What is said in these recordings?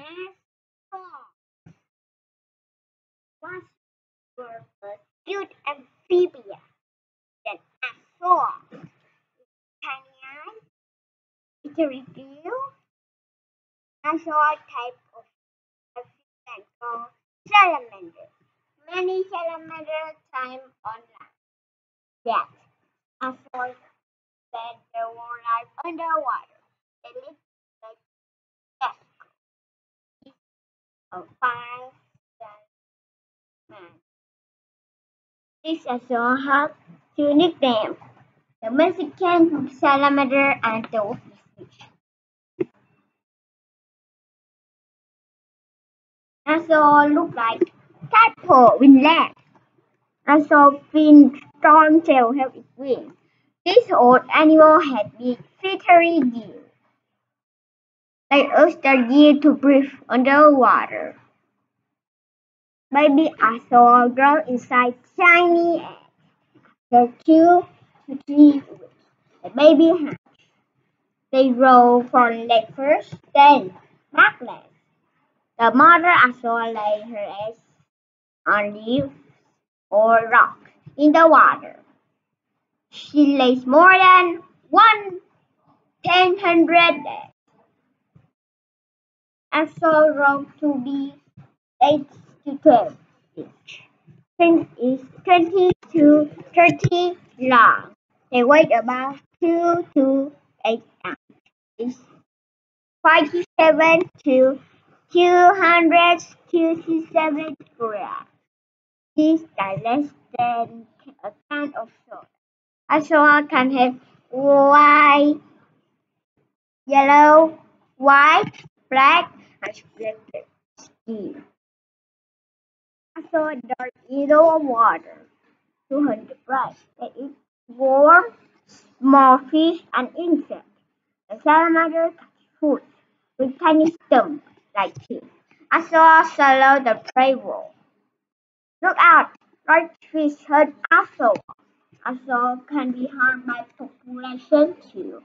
Assault was were a cute amphibian that assault tiny eyes, pterodactyl, assault type of amphibian called salamander. Many salamanders climb on land. That assault spend their whole life underwater. They live A fine man. This assault has two nicknames: the Mexican salamander and the fish. Azor look like tadpole with legs. Azor fin strong tail help it swim. This old animal had big filtering gills. They use their gill to breathe underwater. Baby Azor grow inside tiny eggs. After two to three weeks, the baby hatch. They grow from leg first, then back leg. The mother Azor lays her eggs on leaves or rocks in the water. She lays more than one ten hundred eggs. Azor grow to be eight to twelve inch. Fin is twenty to thirty long. They weigh about two to eight ounces. Forty-seven to two hundred thirty-seven grams. These are less than a can of soda. Azor can have white, yellow, white, black, skin. Azor don't eat over water to prey. They eat worms, small fish, and insects. The salamander catch food with tiny stumps like teeth. Azor swallow the prey whole. Look out! Large fish hunt Azor. Azor can be harmed by population too.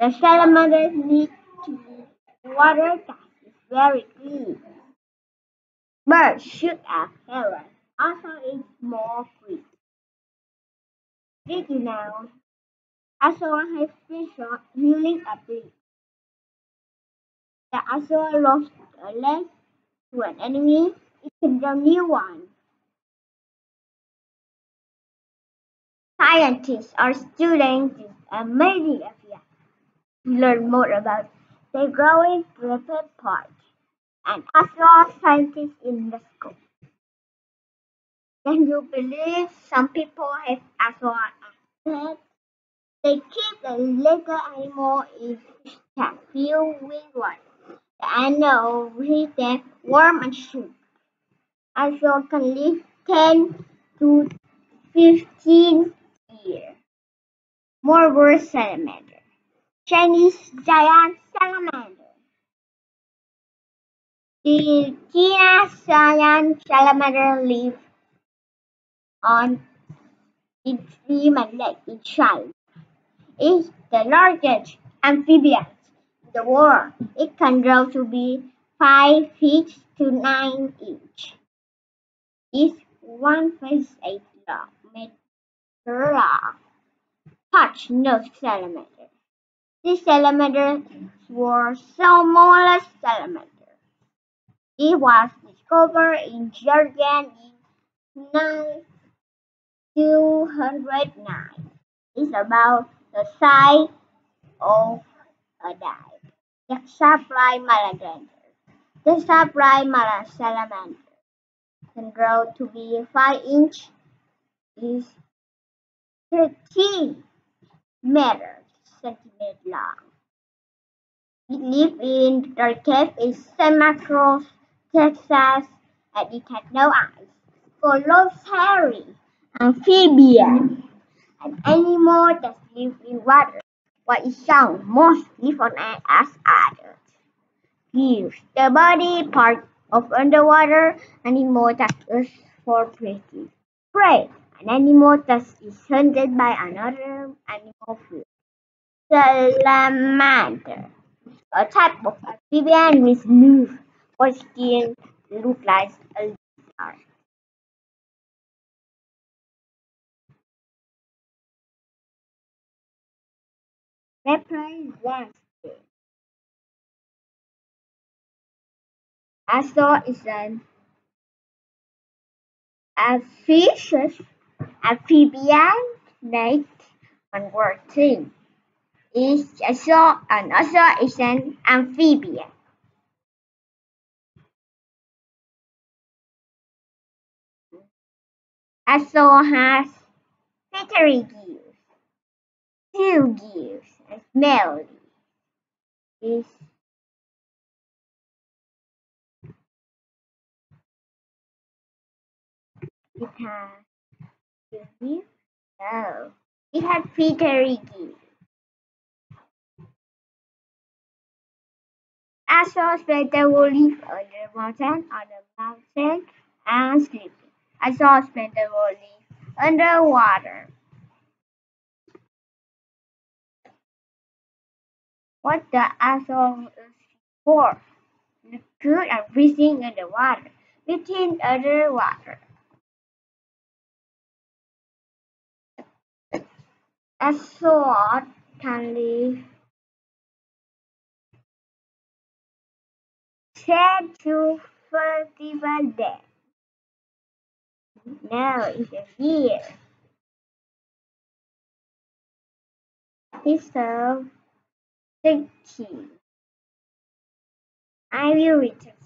The salamanders need to water that is very clean. Birds shoot at parrots. Azor eats small fish. Did you know? Azor has special healing ability. The Azor lost a leg to an enemy, it can grow new one. Scientists are studying this amazing to learn more about their growing prepare part and as Azor scientists in the school. Can you believe some people have as pets? They keep the little animal in filled with water. The animal breathes them warm and sugar. Azor can live ten to fifteen years. More word salamander. Chinese giant salamander. The China giant salamander lives on its human lake in China. It's the largest amphibian in the world. It can grow to be five feet to nine inch. It's one point eight long meter long. Patch nose salamander. This salamander was smallest salamander. It was discovered in Jordan in 209. It's about the size of a dime. Dexafly malagender. Dexafly salamander can grow to be 5 inch is 13 meters centimeter long. It lives in dark cave in Santa Cruz, Texas, and it has no eyes. Colossary amphibian, an animal that lives in water, while its young most live on land as adults. Gives the body part of underwater animal that is for breathing. Prey, an animal that is hunted by another animal food. Salamander, a type of Amphibian with smooth white skin look like a lizard. One game. Azor is an ambitious amphibian on word team. Is Azor and Azor is an amphibian. Azor has feathery gills, two gills, and melody. Is it has two gills? No. It has feathery gills. The whole live on the mountain, on the mountain, and sleeping. Spent the whole live underwater. What the Azor is for? The food and breathing in the water, within underwater. Azor can live ten to thirty-one days. No, it's a year. So thinking. I will return.